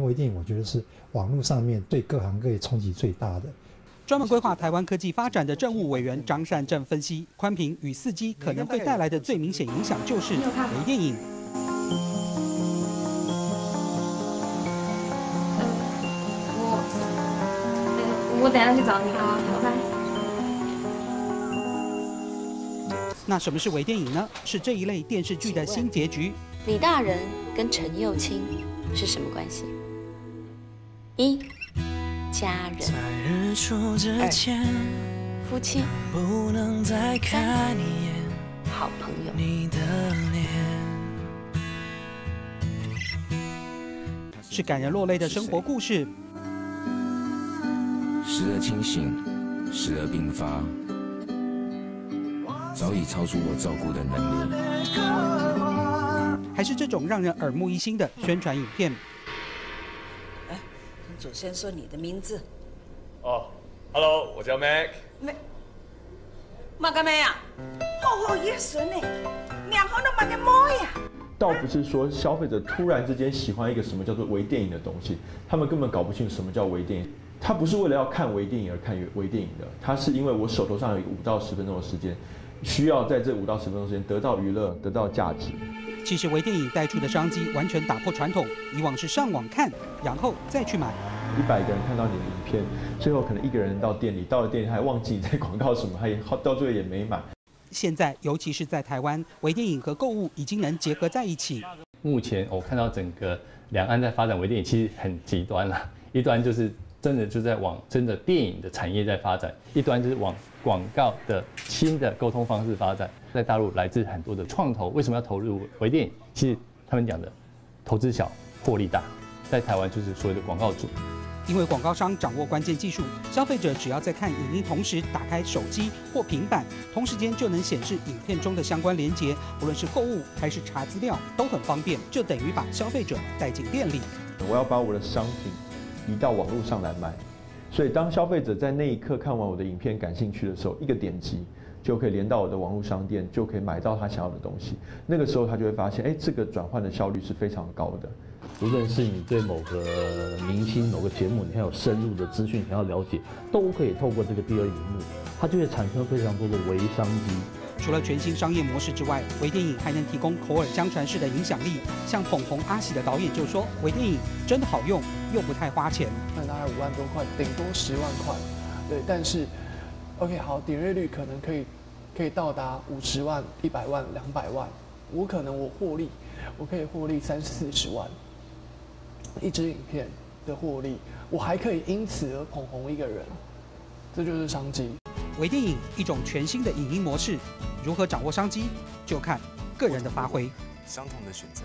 微电影我觉得是网络上面对各行各业冲击最大的。专门规划台湾科技发展的政务委员张善政分析，宽频与四 G 可能会带来的最明显影响就是微电影。我我等下去找你啊，拜拜。那什么是微电影呢？是这一类电视剧的新结局。李大人跟陈幼卿是什么关系？一家人，二夫妻，三好朋友。是感人落泪的生活故事。时而清醒，时而病发。早已超出我照顾的能力，还是这种让人耳目一新的宣传影片。哎，祖先说你的名字。哦，Hello，我叫 Mac。Mac，马个咩呀？好好耶孙呢，两行都马个摸呀。倒不是说消费者突然之间喜欢一个什么叫做微电影的东西，他们根本搞不清楚什么叫微电影。他不是为了要看微电影而看微电影的，他是因为我手头上有五到十分钟的时间。需要在这五到十分钟时间得到娱乐，得到价值。其实微电影带出的商机完全打破传统，以往是上网看，然后再去买。一百个人看到你的影片，最后可能一个人到店里，到了店里还忘记你在广告什么，还到最后也没买。现在，尤其是在台湾，微电影和购物已经能结合在一起。目前我看到整个两岸在发展微电影，其实很极端了，一端就是。真的就在往真的电影的产业在发展，一端就是往广告的新的沟通方式发展。在大陆来自很多的创投，为什么要投入微电影？其实他们讲的投资小，获利大。在台湾就是所谓的广告主，因为广告商掌握关键技术，消费者只要在看影音同时打开手机或平板，同时间就能显示影片中的相关连接，不论是购物还是查资料都很方便，就等于把消费者带进店里。我要把我的商品。移到网络上来卖，所以当消费者在那一刻看完我的影片感兴趣的时候，一个点击就可以连到我的网络商店，就可以买到他想要的东西。那个时候他就会发现，哎，这个转换的效率是非常高的。无论是你对某个明星、某个节目，你还有深入的资讯想要了解，都可以透过这个第二荧幕，它就会产生非常多的微商机。除了全新商业模式之外，微电影还能提供口耳相传式的影响力。像捧红阿喜的导演就说，微电影真的好用，又不太花钱。那大概五万多块，顶多十万块，对。但是，OK，好，点阅率可能可以可以到达五十万、一百万、两百万。我可能我获利，我可以获利三四十万，一支影片的获利，我还可以因此而捧红一个人，这就是商机。微电影一种全新的影音模式，如何掌握商机，就看个人的发挥。相同的选择。